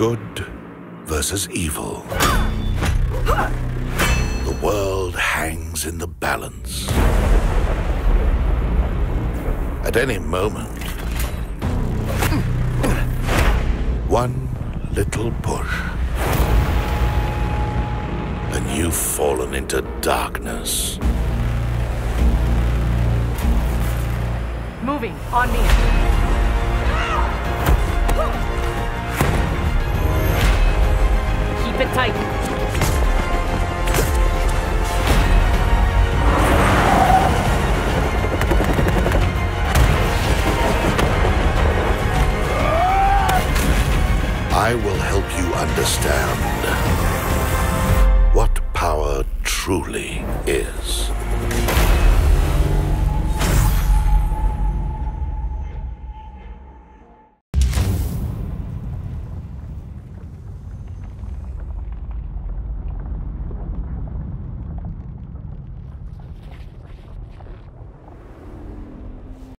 Good versus evil. The world hangs in the balance. At any moment, one little push, and you've fallen into darkness. Moving on me. Keep it tight. I will help you understand what power truly is.